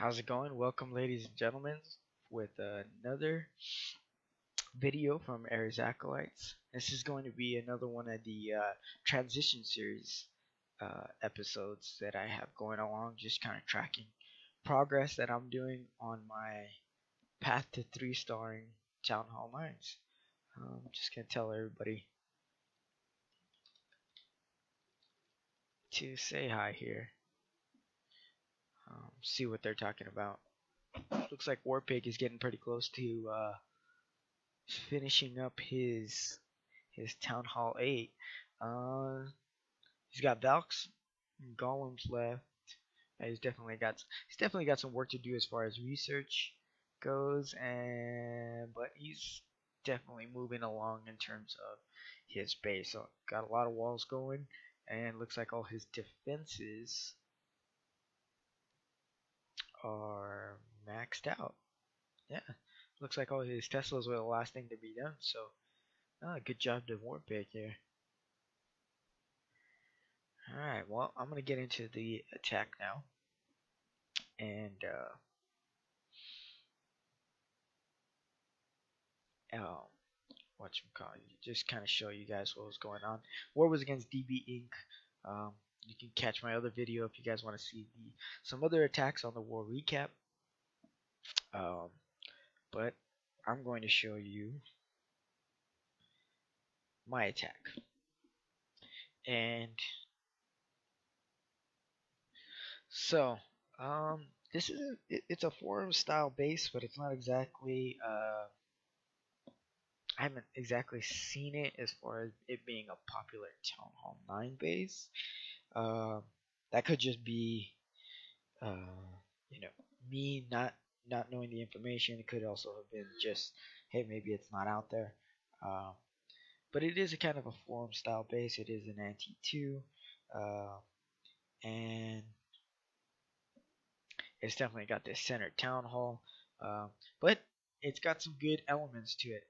How's it going? Welcome, ladies and gentlemen, with another video from Ares Acolytes. This is going to be another one of the uh, transition series uh, episodes that I have going along, just kind of tracking progress that I'm doing on my path to three starring Town Hall 9s. Um, just gonna tell everybody to say hi here. Um, see what they're talking about. Looks like Warpig is getting pretty close to uh, finishing up his his Town Hall 8. Uh, he's got Valks and Golems left. He's definitely got he's definitely got some work to do as far as research goes, and but he's definitely moving along in terms of his base. So got a lot of walls going, and looks like all his defenses are maxed out. Yeah, looks like all his Teslas were the last thing to be done. So, ah, good job to Warpig here. Alright, well, I'm going to get into the attack now. And, uh, um, whatchamacallit, just kind of show you guys what was going on. War was against DB Inc. Um, you can catch my other video if you guys want to see the some other attacks on the war recap. Um, but I'm going to show you my attack. And so, um, this is it, it's a forum style base, but it's not exactly. Uh, I haven't exactly seen it as far as it being a popular Town Hall 9 base. Uh, that could just be, uh, you know, me not not knowing the information. It could also have been just, hey, maybe it's not out there. Uh, but it is a kind of a forum style base. It is an anti two, uh, and it's definitely got this centered town hall. Uh, but it's got some good elements to it.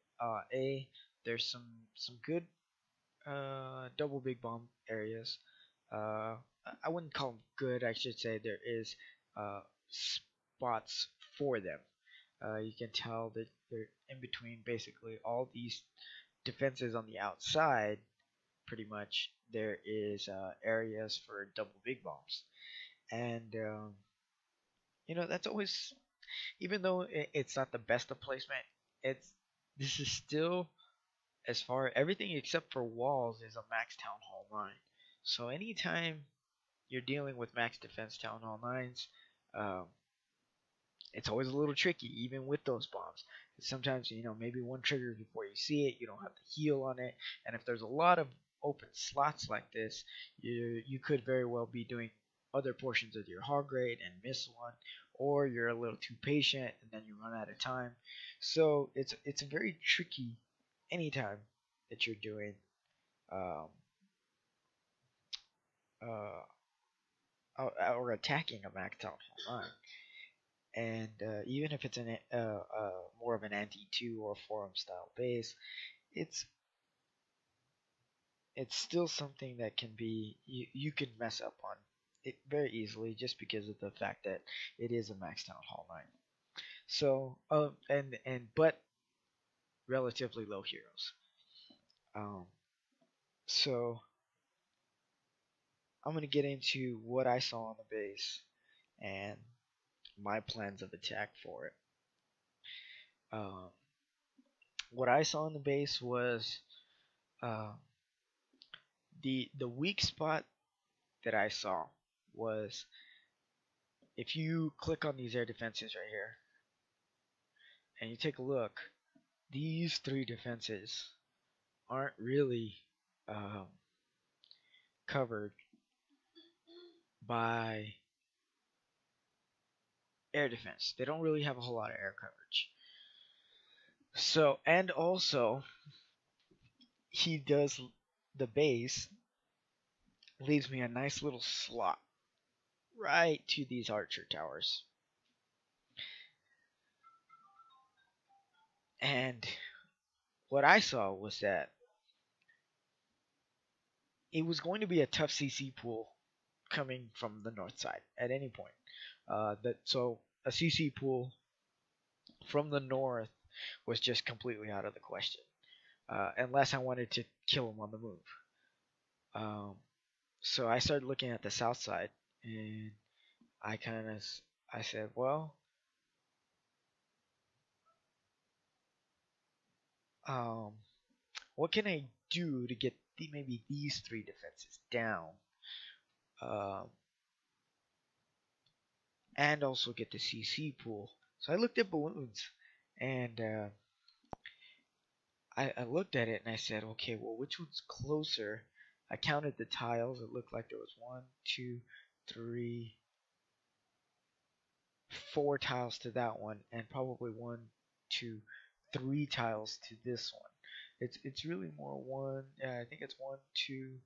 A there's some some good uh, double big bomb areas uh, I wouldn't call them good. I should say there is uh, spots for them. Uh, you can tell that they're in between basically all these defenses on the outside. Pretty much, there is uh, areas for double big bombs, and um, you know that's always, even though it's not the best of placement, it's this is still as far everything except for walls is a max town hall nine. So anytime you're dealing with max defense town hall nines, um, it's always a little tricky, even with those bombs. Sometimes you know maybe one trigger before you see it, you don't have the heal on it, and if there's a lot of open slots like this, you you could very well be doing other portions of your hog raid and miss one, or you're a little too patient and then you run out of time. So it's it's very tricky anytime that you're doing um, uh, or attacking a Mac Town Hall 9. And uh, even if it's an uh, uh, more of an anti-2 or forum style base, it's it's still something that can be you, you can mess up on it very easily just because of the fact that it is a max town hall 9 so uh, and and but relatively low heroes um so I'm going to get into what I saw on the base and my plans of attack for it. Um, what I saw on the base was uh, the the weak spot that I saw was if you click on these air defenses right here and you take a look, these three defenses aren't really um, covered by air defense. They don't really have a whole lot of air coverage. So, and also, he does the base, leaves me a nice little slot right to these archer towers. And what I saw was that it was going to be a tough CC pool coming from the north side at any point. Uh, that so a CC pool from the north was just completely out of the question, uh, unless I wanted to kill him on the move. Um, so I started looking at the south side, and I kind of I said, well, um, what can I do to get the, maybe these three defenses down? Um, and also get the CC pool. So I looked at balloons and uh, I, I looked at it and I said, okay, well, which one's closer? I counted the tiles. It looked like there was one, two, three, four tiles to that one, and probably one, two, three tiles to this one. It's it's really more one. Yeah, I think it's one, two.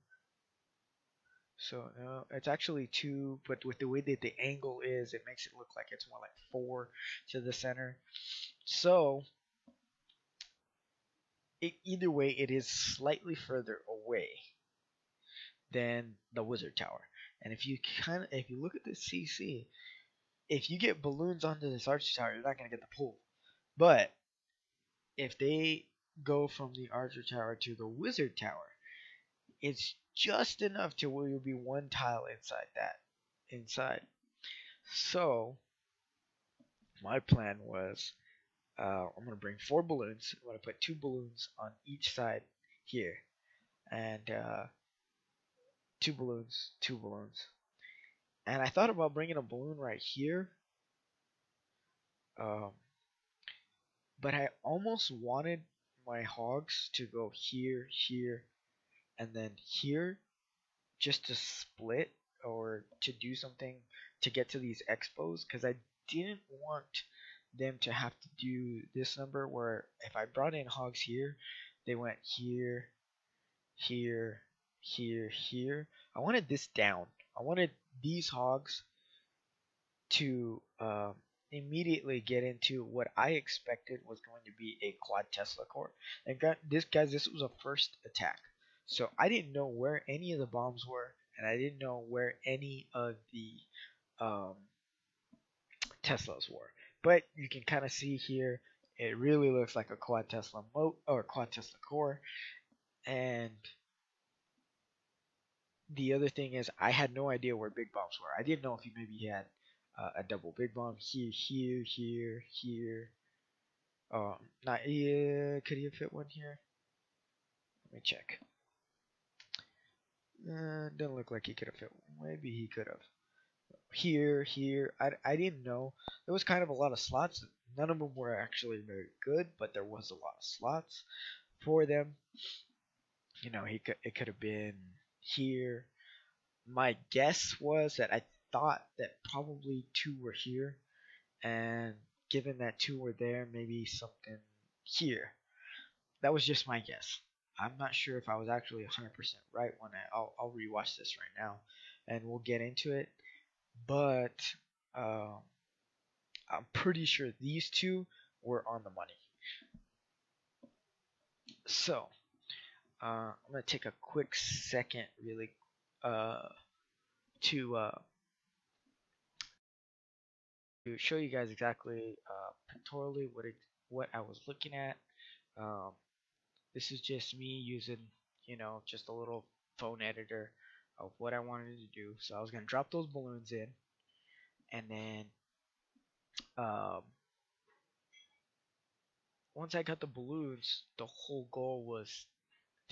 So no, it's actually two, but with the way that the angle is, it makes it look like it's more like four to the center. So it, either way, it is slightly further away than the wizard tower. And if you kind of if you look at the CC, if you get balloons onto this archer tower, you're not gonna get the pool. But if they go from the archer tower to the wizard tower, it's just enough to where you'll be one tile inside that inside. So my plan was uh, I'm gonna bring four balloons. I'm gonna put two balloons on each side here, and uh, two balloons, two balloons. And I thought about bringing a balloon right here. Um, but I almost wanted my hogs to go here, here, and then here just to split or to do something to get to these expos because I didn't want them to have to do this number where if I brought in hogs here, they went here, here, here, here. I wanted this down. I wanted these hogs to um, immediately get into what I expected was going to be a quad Tesla core. And got, this guys, this was a first attack, so I didn't know where any of the bombs were, and I didn't know where any of the um, Teslas were. But you can kind of see here, it really looks like a quad Tesla mo or quad Tesla core, and the other thing is I had no idea where big bombs were. I didn't know if he maybe had uh, a double big bomb here, here, here, here. Um, not yeah. Could he have fit one here? Let me check. Uh, doesn't look like he could have fit. Maybe he could have. Here, here. I, I didn't know. There was kind of a lot of slots. None of them were actually very good, but there was a lot of slots for them. You know, he could. It could have been here. My guess was that I thought that probably two were here, and given that two were there, maybe something here. That was just my guess. I'm not sure if I was actually 100% right when I, I'll, I'll rewatch this right now, and we'll get into it. But uh, I'm pretty sure these two were on the money. So, uh, I'm gonna take a quick second, really, uh, to uh, to show you guys exactly uh, pictorially what it, what I was looking at. Um, this is just me using, you know, just a little phone editor of what I wanted to do. So I was gonna drop those balloons in, and then um, once I got the balloons, the whole goal was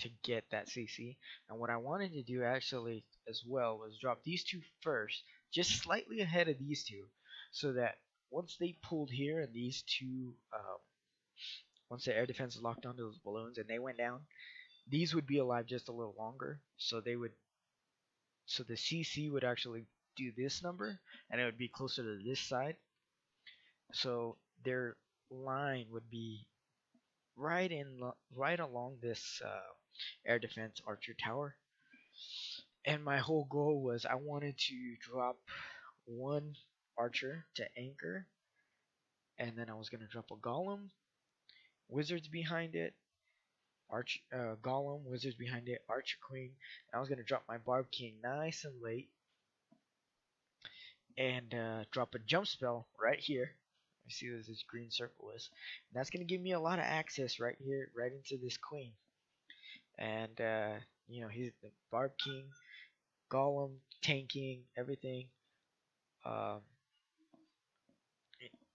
to get that CC. And what I wanted to do actually as well was drop these two first, just slightly ahead of these two, so that once they pulled here and these two, um, once the air defense locked onto those balloons and they went down, these would be alive just a little longer. So they would, so the CC would actually do this number and it would be closer to this side. So their line would be right in right along this uh, air defense archer tower. And my whole goal was I wanted to drop one archer to anchor, and then I was gonna drop a golem, wizards behind it, arch uh, golem, wizards behind it, archer queen. I was gonna drop my barb king nice and late, and uh, drop a jump spell right here. I see where this green circle is. And that's going to give me a lot of access right here, right into this queen. And, uh, you know, he's the Barb King, Golem, tanking, everything. Um,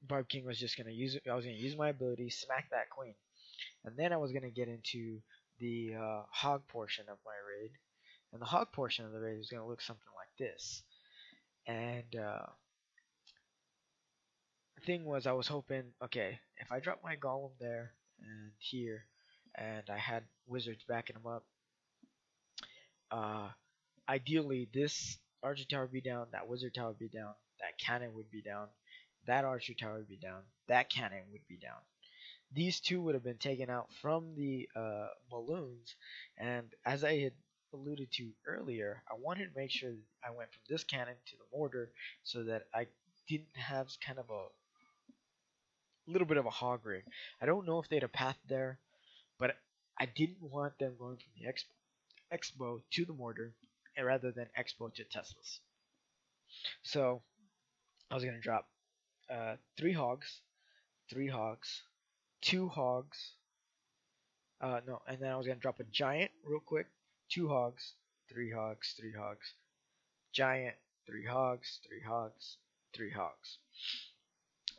Barb King was just going to use it. I was to use my ability, smack that queen. And then I was going to get into the uh, hog portion of my raid. And the hog portion of the raid is going to look something like this. And uh, the thing was, I was hoping, okay, if I drop my golem there and here, and I had wizards backing them up, uh, ideally this archer tower would be down, that wizard tower would be down, that cannon would be down, that archer tower would be down, that cannon would be down. These two would have been taken out from the uh, balloons, and as I had alluded to earlier, I wanted to make sure I went from this cannon to the mortar so that I didn't have kind of a little bit of a hog rig. I don't know if they had a path there, but I didn't want them going from the expo, expo to the mortar rather than expo to Teslas. So I was gonna drop uh, three hogs, three hogs, two hogs. Uh, no, and then I was gonna drop a giant real quick, two hogs, three hogs, three hogs, giant, three hogs, three hogs, three hogs.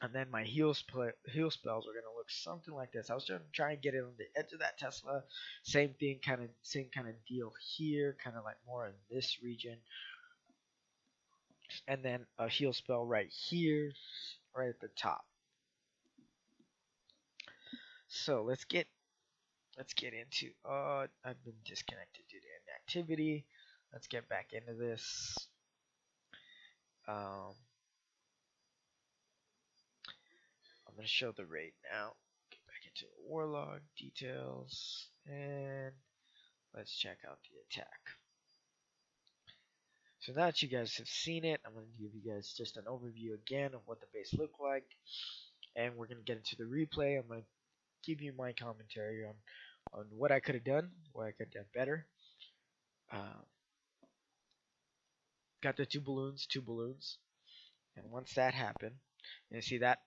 And then my heal, split, heal spells were gonna look something like this. I was just trying to get it on the edge of that Tesla. Same thing, kind of same kind of deal here, kind of like more in this region. And then a heal spell right here, right at the top. So let's get let's get into uh I've been disconnected due to inactivity. Let's get back into this. Um I'm gonna show the raid now. Get back into warlog details and let's check out the attack. So now that you guys have seen it, I'm going to give you guys just an overview again of what the base looked like. And we're going to get into the replay. I'm going to give you my commentary on, on what I could have done, what I could have done better. Um, got the two balloons, two balloons. And once that happened, you see that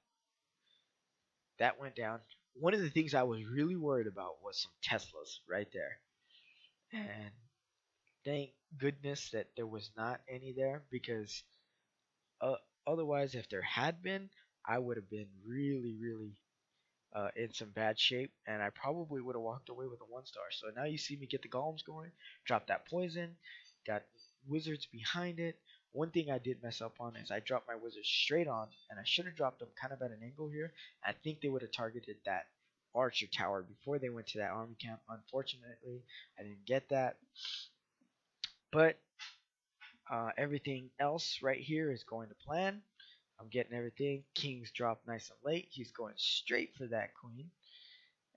that went down. One of the things I was really worried about was some Teslas right there. And thank goodness that there was not any there because uh, otherwise, if there had been, I would have been really, really uh, in some bad shape, and I probably would have walked away with a one star. So now you see me get the golems going, drop that poison, got wizards behind it. One thing I did mess up on is I dropped my wizards straight on, and I should have dropped them kind of at an angle here. I think they would have targeted that archer tower before they went to that army camp. Unfortunately, I didn't get that. But uh, everything else right here is going to plan. I'm getting everything. King's dropped nice and late. He's going straight for that queen.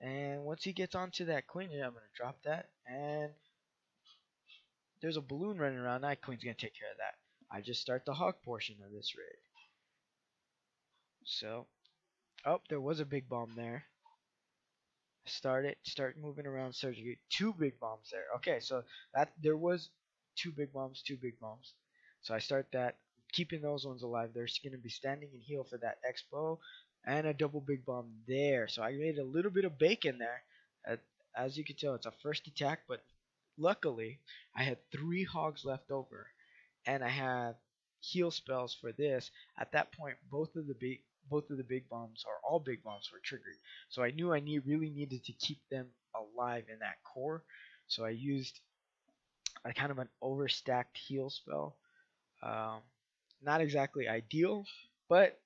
And once he gets onto that queen, I'm going to drop that. And there's a balloon running around. That queen's going to take care of that. I just start the hog portion of this raid. So, oh, there was a big bomb there. Start it. Start moving around surgery. Two big bombs there. Okay, so that there was two big bombs, two big bombs. So I start that, keeping those ones alive. They're going to be standing and heal for that expo and a double big bomb there. So I made a little bit of bacon there. As you can tell, it's a first attack, but luckily I had three hogs left over, and I have heal spells for this. At that point, both of the big both of the big bombs or all big bombs were triggered. So I knew I need really needed to keep them alive in that core. So I used a kind of an overstacked heal spell. Um, not exactly ideal, but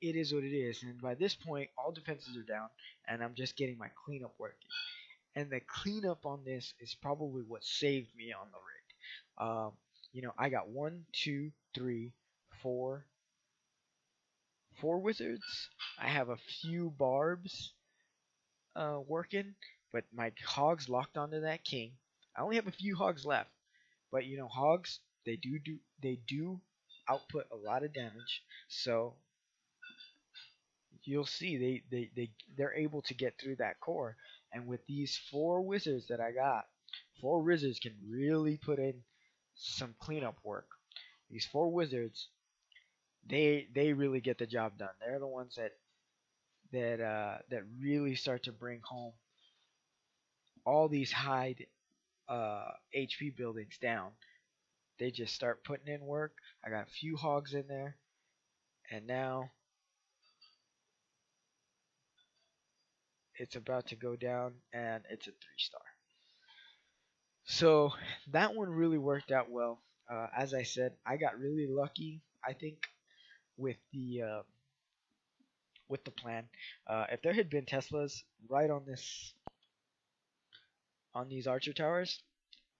it is what it is. And by this point, all defenses are down, and I'm just getting my cleanup working. And the cleanup on this is probably what saved me on the rig. Um, you know, I got one, two, three, four, four wizards. I have a few barbs uh, working, but my hogs locked onto that king. I only have a few hogs left, but you know hogs they do do they do output a lot of damage. So you'll see they they they they're able to get through that core. And with these four wizards that I got, four wizards can really put in some cleanup work. These four wizards they they really get the job done. They're the ones that that uh, that really start to bring home all these high uh, HP buildings down. They just start putting in work. I got a few hogs in there, and now it's about to go down, and it's a three star. So that one really worked out well. Uh, as I said, I got really lucky. I think with the uh, with the plan. Uh, if there had been Teslas right on this on these Archer towers,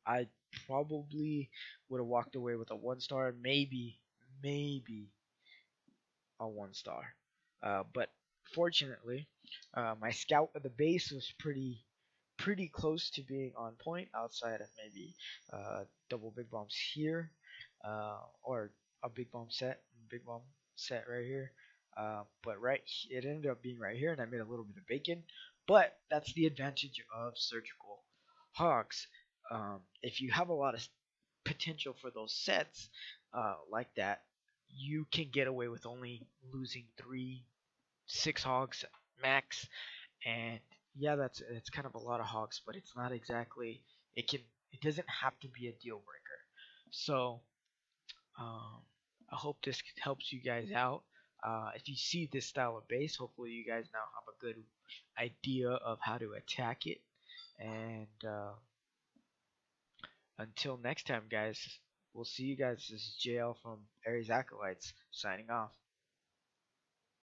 I probably would have walked away with a one star, maybe maybe a one star. Uh, but fortunately, uh, my scout of the base was pretty pretty close to being on point outside of maybe uh, double big bombs here uh, or a big bomb set big bomb set right here uh, but right it ended up being right here and I made a little bit of bacon but that's the advantage of surgical hogs um, if you have a lot of potential for those sets uh, like that you can get away with only losing three six hogs max and yeah, that's it's kind of a lot of hogs, but it's not exactly. It can. It doesn't have to be a deal breaker. So, um, I hope this helps you guys out. Uh, if you see this style of base, hopefully you guys now have a good idea of how to attack it. And uh, until next time, guys, we'll see you guys. This is JL from Ares Acolytes signing off.